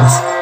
Yes.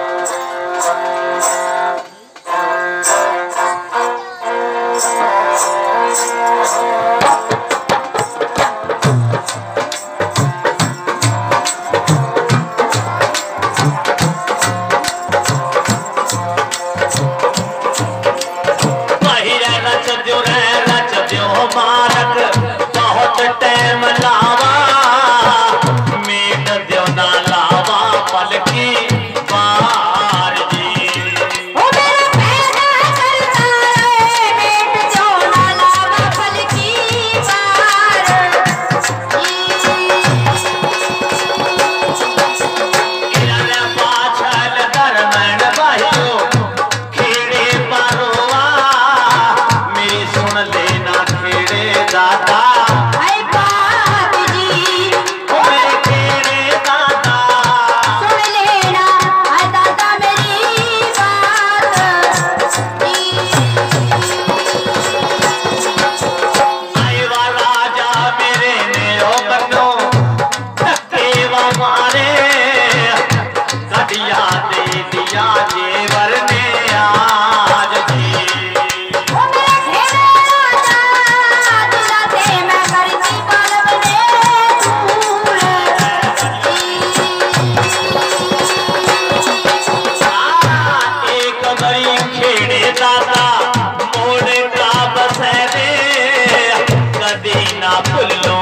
Medina फुल्लो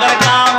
नगर का